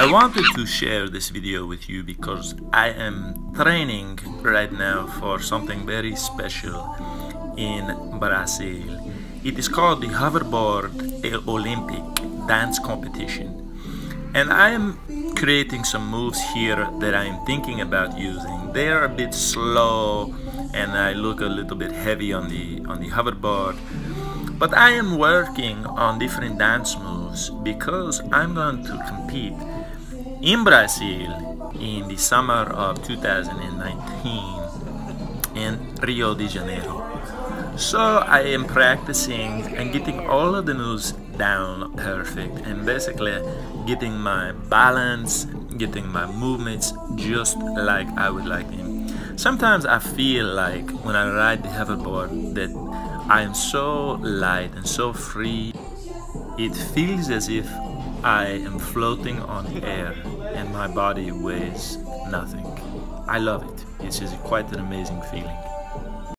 I wanted to share this video with you because I am training right now for something very special in Brazil. It is called the Hoverboard Olympic Dance Competition. And I am creating some moves here that I am thinking about using. They are a bit slow and I look a little bit heavy on the on the hoverboard. But I am working on different dance moves because I'm going to compete in Brazil in the summer of 2019 in Rio de Janeiro. So I am practicing and getting all of the moves down perfect and basically getting my balance, getting my movements just like I would like them. Sometimes I feel like when I ride the hoverboard that I am so light and so free. It feels as if I am floating on air and my body weighs nothing. I love it. It is just quite an amazing feeling.